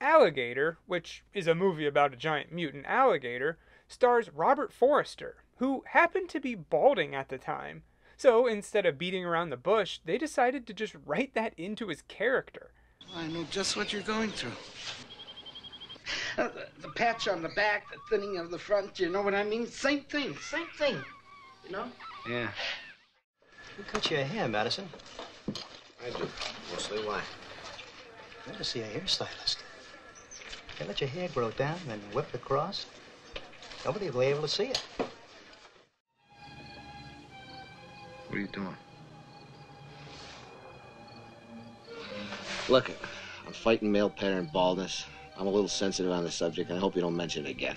Alligator, which is a movie about a giant mutant alligator, stars Robert Forster, who happened to be balding at the time. So instead of beating around the bush, they decided to just write that into his character. I know just what you're going through. Uh, the, the patch on the back, the thinning of the front, you know what I mean? Same thing, same thing. You know? Yeah. Who cut your hair, Madison? I do. Mostly. Why? I want to see a hairstylist. You let your hair grow down and whip across. Nobody will be able to see it. What are you doing? Look, I'm fighting male pattern baldness. I'm a little sensitive on the subject, and I hope you don't mention it again.